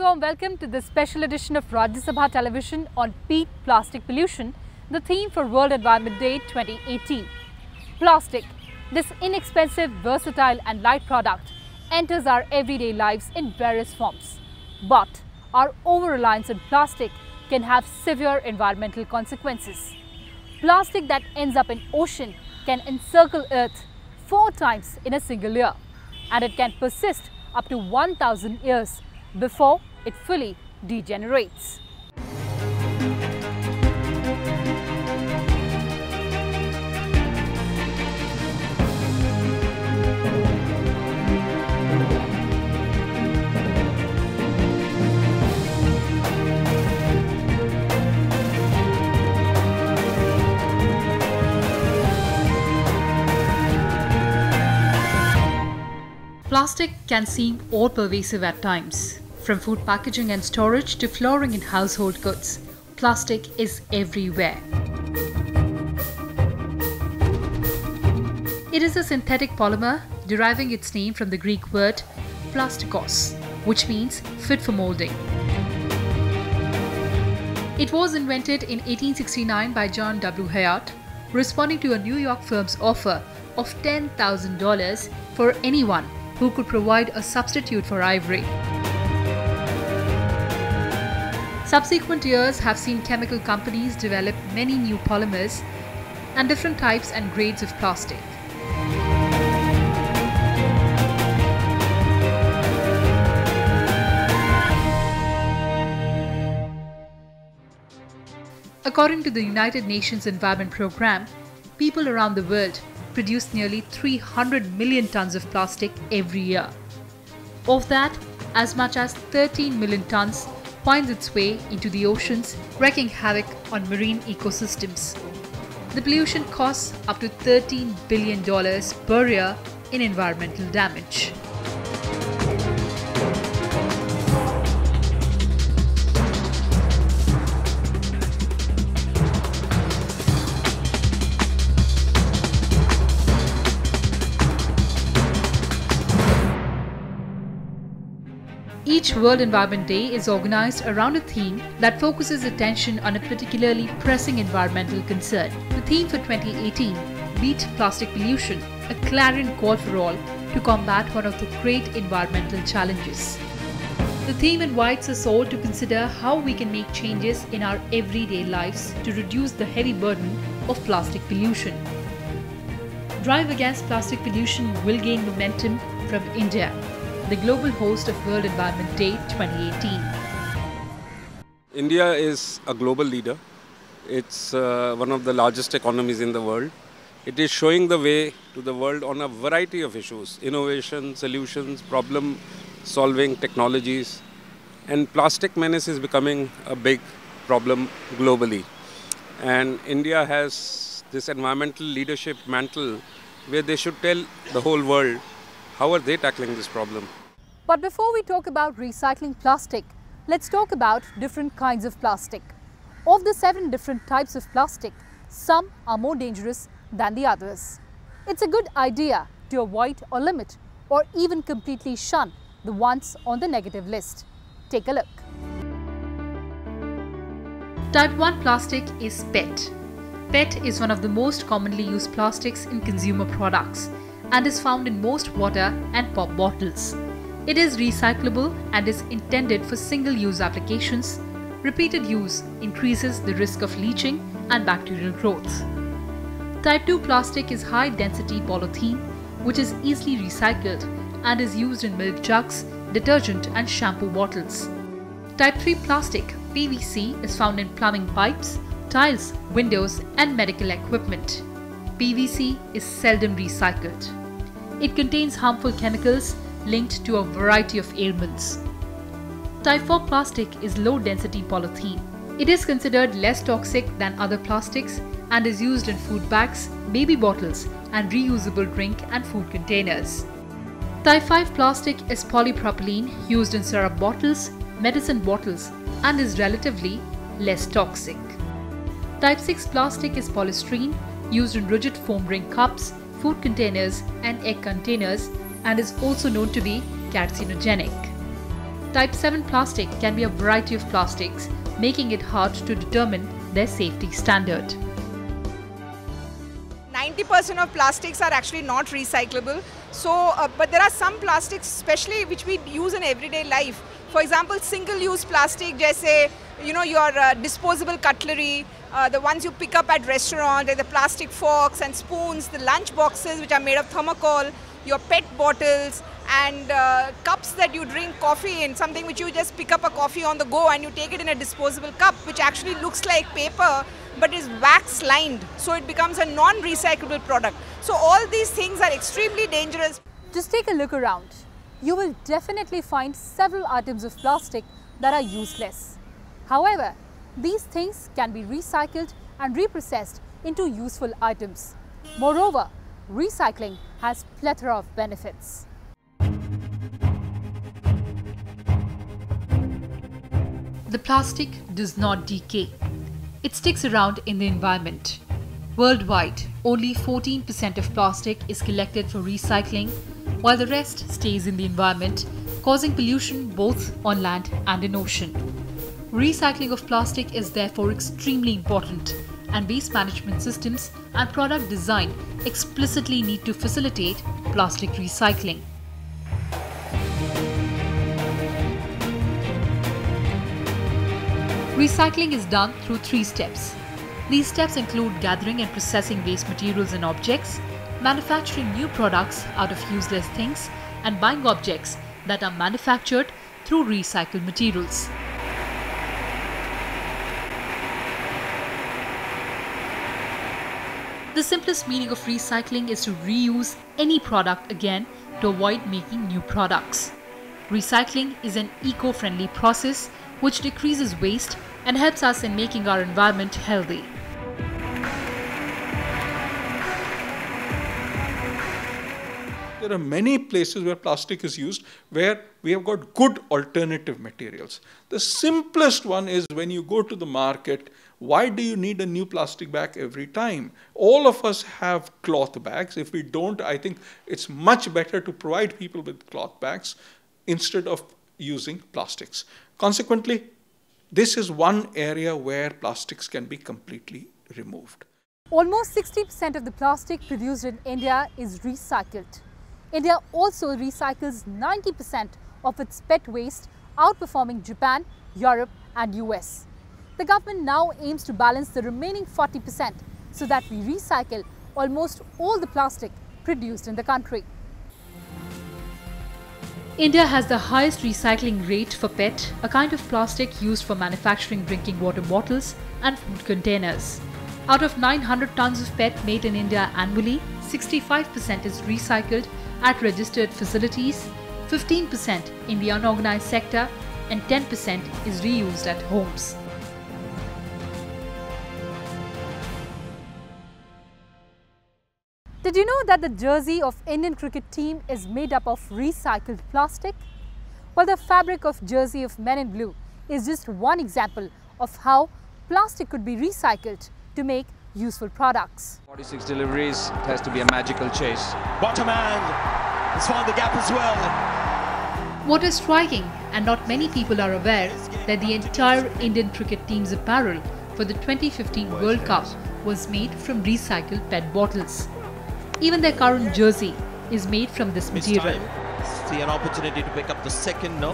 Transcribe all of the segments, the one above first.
warm welcome to this special edition of Rajya Sabha Television on beat plastic pollution, the theme for World Environment Day 2018. Plastic, this inexpensive, versatile and light product enters our everyday lives in various forms. But our over-reliance on plastic can have severe environmental consequences. Plastic that ends up in ocean can encircle Earth four times in a single year and it can persist up to 1000 years before it fully degenerates. Plastic can seem all pervasive at times. From food packaging and storage to flooring and household goods, plastic is everywhere. It is a synthetic polymer deriving its name from the Greek word plastikos, which means fit for molding. It was invented in 1869 by John W. Hyatt, responding to a New York firm's offer of $10,000 for anyone who could provide a substitute for ivory. Subsequent years have seen chemical companies develop many new polymers and different types and grades of plastic. According to the United Nations Environment Programme, people around the world produce nearly 300 million tons of plastic every year. Of that, as much as 13 million tons finds its way into the oceans, wreaking havoc on marine ecosystems. The pollution costs up to $13 billion per year in environmental damage. Each World Environment Day is organized around a theme that focuses attention on a particularly pressing environmental concern. The theme for 2018, Beat Plastic Pollution, a clarion call for all to combat one of the great environmental challenges. The theme invites us all to consider how we can make changes in our everyday lives to reduce the heavy burden of plastic pollution. Drive Against Plastic Pollution will gain momentum from India the global host of World Environment Day 2018. India is a global leader. It's uh, one of the largest economies in the world. It is showing the way to the world on a variety of issues innovation, solutions, problem solving technologies. And plastic menace is becoming a big problem globally. And India has this environmental leadership mantle where they should tell the whole world how are they tackling this problem. But before we talk about recycling plastic, let's talk about different kinds of plastic. Of the seven different types of plastic, some are more dangerous than the others. It's a good idea to avoid or limit or even completely shun the ones on the negative list. Take a look. Type 1 plastic is PET. PET is one of the most commonly used plastics in consumer products and is found in most water and pop bottles. It is recyclable and is intended for single-use applications. Repeated use increases the risk of leaching and bacterial growth. Type 2 plastic is high-density polythene, which is easily recycled and is used in milk jugs, detergent and shampoo bottles. Type 3 plastic, PVC, is found in plumbing pipes, tiles, windows and medical equipment. PVC is seldom recycled. It contains harmful chemicals linked to a variety of ailments. Type 4 plastic is low density polythene. It is considered less toxic than other plastics and is used in food bags, baby bottles, and reusable drink and food containers. Type 5 plastic is polypropylene used in syrup bottles, medicine bottles, and is relatively less toxic. Type 6 plastic is polystyrene used in rigid foam drink cups, food containers, and egg containers and is also known to be carcinogenic. Type 7 plastic can be a variety of plastics, making it hard to determine their safety standard. 90% of plastics are actually not recyclable. So, uh, but there are some plastics, especially which we use in everyday life. For example, single-use plastic, say, you know, your uh, disposable cutlery, uh, the ones you pick up at restaurant, the plastic forks and spoons, the lunch boxes which are made of thermocol, your pet bottles, and uh, cups that you drink coffee in, something which you just pick up a coffee on the go and you take it in a disposable cup, which actually looks like paper but is wax lined, so it becomes a non-recyclable product. So all these things are extremely dangerous. Just take a look around. You will definitely find several items of plastic that are useless. However, these things can be recycled and reprocessed into useful items. Moreover, recycling has plethora of benefits. The plastic does not decay. It sticks around in the environment. Worldwide, only 14% of plastic is collected for recycling, while the rest stays in the environment, causing pollution both on land and in ocean. Recycling of plastic is therefore extremely important, and waste management systems and product design explicitly need to facilitate plastic recycling. Recycling is done through three steps. These steps include gathering and processing waste materials and objects, manufacturing new products out of useless things, and buying objects that are manufactured through recycled materials. The simplest meaning of recycling is to reuse any product again to avoid making new products. Recycling is an eco-friendly process which decreases waste and helps us in making our environment healthy. There are many places where plastic is used where we have got good alternative materials. The simplest one is when you go to the market, why do you need a new plastic bag every time? All of us have cloth bags. If we don't, I think it's much better to provide people with cloth bags instead of using plastics. Consequently, this is one area where plastics can be completely removed. Almost 60% of the plastic produced in India is recycled. India also recycles 90% of its PET waste, outperforming Japan, Europe and US. The government now aims to balance the remaining 40% so that we recycle almost all the plastic produced in the country. India has the highest recycling rate for PET, a kind of plastic used for manufacturing drinking water bottles and food containers. Out of 900 tons of PET made in India annually, 65% is recycled at registered facilities, 15% in the unorganized sector, and 10% is reused at homes. Did you know that the jersey of Indian cricket team is made up of recycled plastic? Well, the fabric of jersey of Men in Blue is just one example of how plastic could be recycled to make useful products. 46 deliveries, it has to be a magical chase. Bottom hand has found the gap as well. What is striking, and not many people are aware, that the entire Indian cricket team's apparel for the 2015 World Cup was made from recycled PET bottles. Even their current jersey is made from this material. See an opportunity to pick up the second no.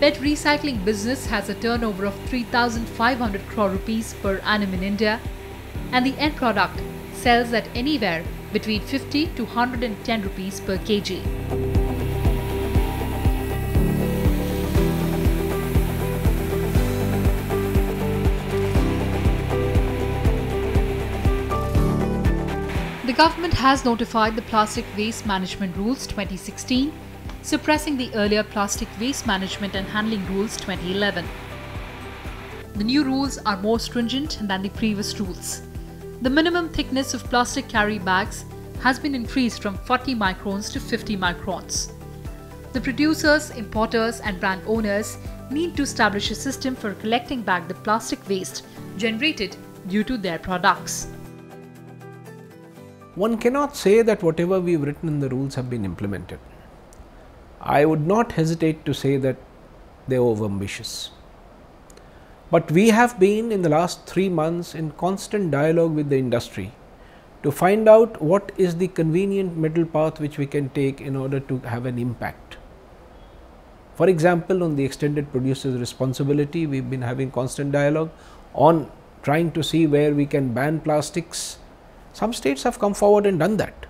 PET recycling business has a turnover of 3,500 crore rupees per annum in India and the end product sells at anywhere between 50 to 110 rupees per kg. Government has notified the Plastic Waste Management Rules 2016, suppressing the earlier Plastic Waste Management and Handling Rules 2011. The new rules are more stringent than the previous rules. The minimum thickness of plastic carry bags has been increased from 40 microns to 50 microns. The producers, importers, and brand owners need to establish a system for collecting back the plastic waste generated due to their products. One cannot say that whatever we have written in the rules have been implemented. I would not hesitate to say that they are over ambitious. But we have been in the last 3 months in constant dialogue with the industry to find out what is the convenient middle path which we can take in order to have an impact. For example, on the extended producer's responsibility, we have been having constant dialogue on trying to see where we can ban plastics. Some states have come forward and done that.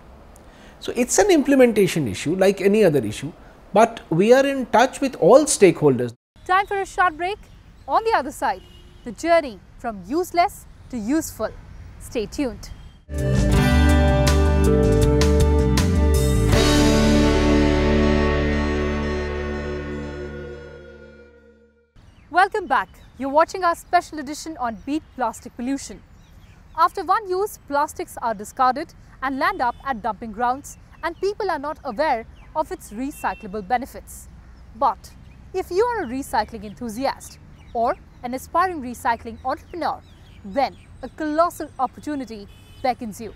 So, it is an implementation issue like any other issue, but we are in touch with all stakeholders. Time for a short break. On the other side, the journey from useless to useful. Stay tuned. Welcome back. You're watching our special edition on Beat Plastic Pollution. After one use, plastics are discarded and land up at dumping grounds and people are not aware of its recyclable benefits. But if you are a recycling enthusiast or an aspiring recycling entrepreneur, then a colossal opportunity beckons you.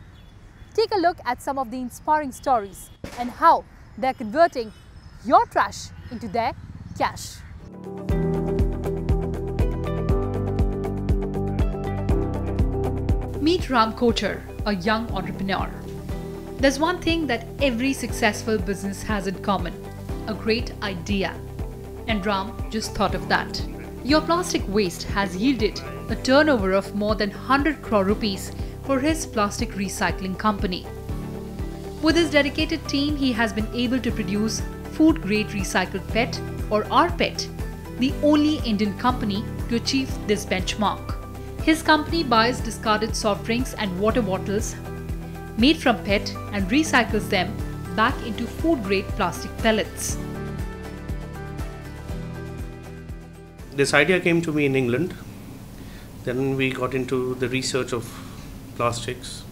Take a look at some of the inspiring stories and how they're converting your trash into their cash. Meet Ram Kochar, a young entrepreneur. There's one thing that every successful business has in common a great idea. And Ram just thought of that. Your plastic waste has yielded a turnover of more than 100 crore rupees for his plastic recycling company. With his dedicated team, he has been able to produce food grade recycled PET or rPET, the only Indian company to achieve this benchmark. His company buys discarded soft drinks and water bottles made from PET and recycles them back into food grade plastic pellets. This idea came to me in England. Then we got into the research of plastics.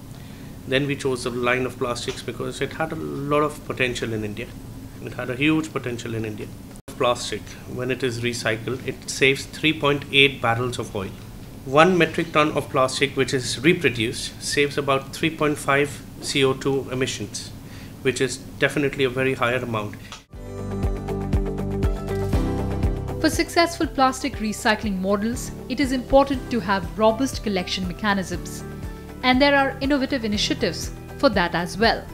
Then we chose the line of plastics because it had a lot of potential in India. It had a huge potential in India. Plastic, when it is recycled, it saves 3.8 barrels of oil one metric ton of plastic which is reproduced saves about 3.5 CO2 emissions, which is definitely a very higher amount. For successful plastic recycling models, it is important to have robust collection mechanisms. And there are innovative initiatives for that as well.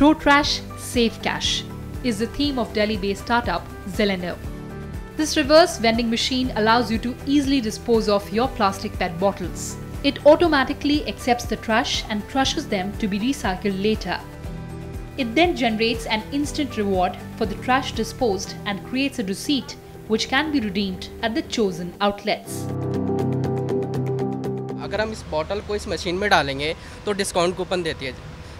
Throw trash, save cash is the theme of Delhi based startup Zeleno. This reverse vending machine allows you to easily dispose of your plastic PET bottles. It automatically accepts the trash and crushes them to be recycled later. It then generates an instant reward for the trash disposed and creates a receipt which can be redeemed at the chosen outlets. अगर हम इस bottle को इस machine में डालेंगे तो discount coupon देती है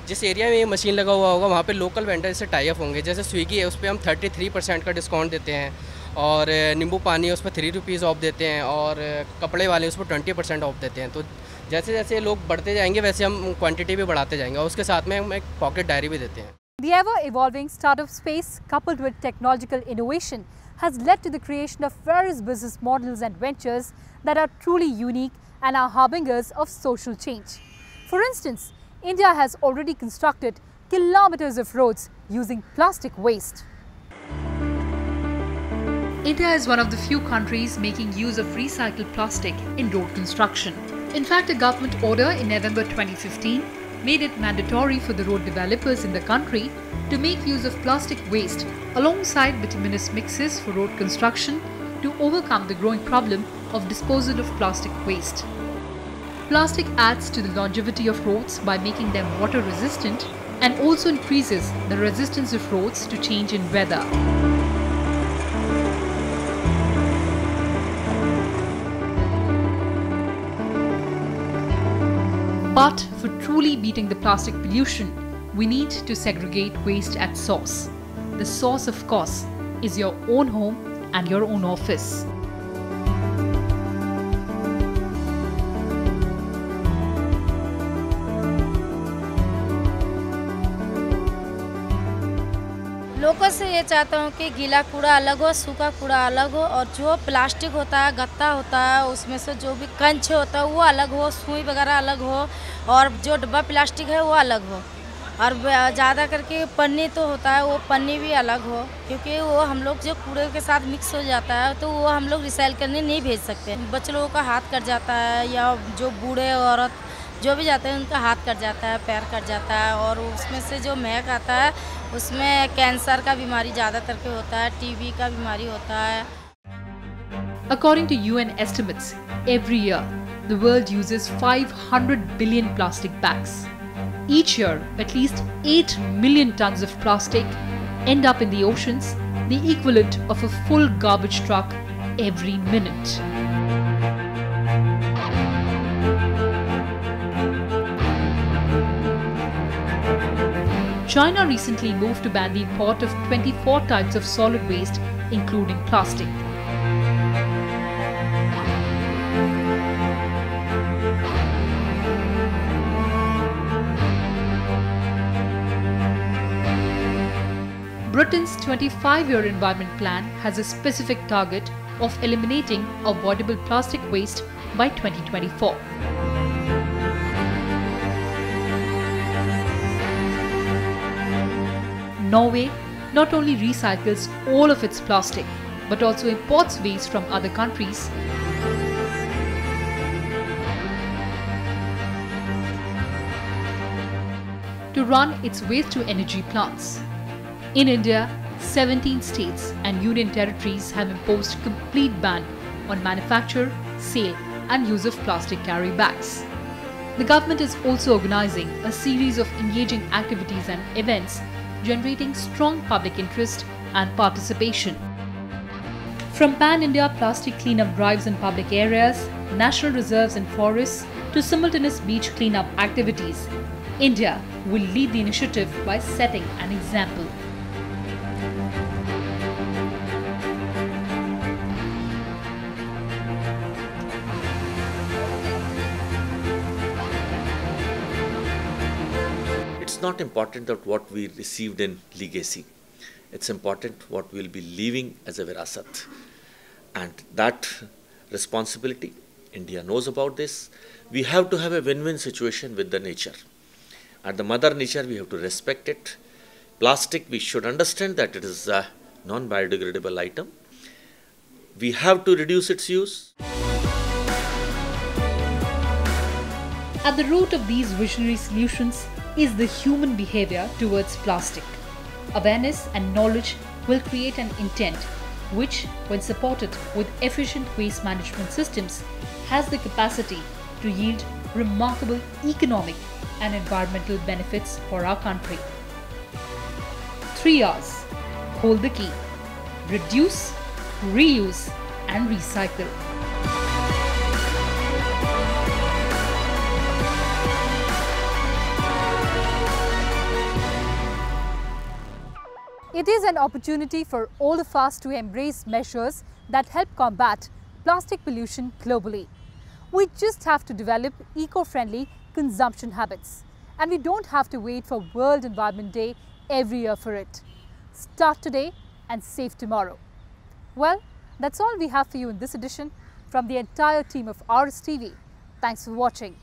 जिस एरिया में ये मशीन लगा हुआ होगा वहाँ पे लोकल वेंडर से टाई अप होंगे जैसे स्विगी है उस पर हम 33 परसेंट का डिस्काउंट देते हैं और नींबू पानी है उस पर थ्री रुपीज़ ऑफ़ देते हैं और कपड़े वाले उस पर ट्वेंटी परसेंट ऑफ़ देते हैं तो जैसे जैसे लोग बढ़ते जाएँगे वैसे हम क्वांटिटी भी बढ़ाते जाएँगे और उसके साथ में हम एक पॉकेट डायरी भी देते हैं The ever evolving startup space, coupled with technological innovation, has led to the creation of various business models and ventures that are truly unique and are harbingers of social change. For instance, India has already constructed kilometers of roads using plastic waste. India is one of the few countries making use of recycled plastic in road construction. In fact, a government order in November 2015 made it mandatory for the road developers in the country to make use of plastic waste alongside bituminous mixes for road construction to overcome the growing problem of disposal of plastic waste. Plastic adds to the longevity of roads by making them water resistant and also increases the resistance of roads to change in weather. But for truly beating the plastic pollution, we need to segregate waste at source. The source, of course, is your own home and your own office. लोगों से ये चाहता हूँ कि गीला कूड़ा अलग हो, सूखा कूड़ा अलग हो और जो प्लास्टिक होता है, गत्ता होता है, उसमें से जो भी कंच होता है, वो अलग हो, सुई वगैरह अलग हो और जो डब्बा प्लास्टिक है, वो अलग हो। और ज़्यादा करके पन्नी तो होता है, वो पन्नी भी अलग हो क्योंकि वो हम लोग जो कूड़े के साथ मिक्स हो जाता है तो वो हम लोग रिसाइल करने नहीं भेज सकते। बच्चे लोगों का हाथ कट जाता है या जो बूढ़े औरत जो भी जाते हैं, उनका हाथ कट जाता है, पैर कट जाता है और उसमें से जो महक आता है उसमें कैंसर का बीमारी ज़्यादातर के होता है टीबी का बीमारी होता है According to UN estimates, every year the world uses 500 billion plastic bags. Each year, at least 8 million tons of plastic end up in the oceans, the equivalent of a full garbage truck every minute. China recently moved to ban the import of 24 types of solid waste, including plastic. Britain's 25 year environment plan has a specific target of eliminating avoidable plastic waste by 2024. Norway not only recycles all of its plastic but also imports waste from other countries. to run its waste to energy plants. In India, 17 states and union territories have imposed complete ban on manufacture, sale and use of plastic carry bags. The government is also organizing a series of engaging activities and events generating strong public interest and participation. From pan India plastic cleanup drives in public areas, national reserves and forests, to simultaneous beach cleanup activities, India will lead the initiative by setting an example. It's not important that what we received in legacy. It's important what we'll be leaving as a virasat. And that responsibility, India knows about this. We have to have a win-win situation with the nature. And the mother nature, we have to respect it. Plastic, we should understand that it is a non-biodegradable item. We have to reduce its use. At the root of these visionary solutions is the human behavior towards plastic. Awareness and knowledge will create an intent which, when supported with efficient waste management systems, has the capacity to yield remarkable economic and environmental benefits for our country. 3 R's Hold the key. Reduce, reuse and recycle. It is an opportunity for all of us to embrace measures that help combat plastic pollution globally. We just have to develop eco-friendly consumption habits. And we don't have to wait for World Environment Day every year for it. Start today and save tomorrow. Well, that's all we have for you in this edition from the entire team of RSTV. Thanks for watching.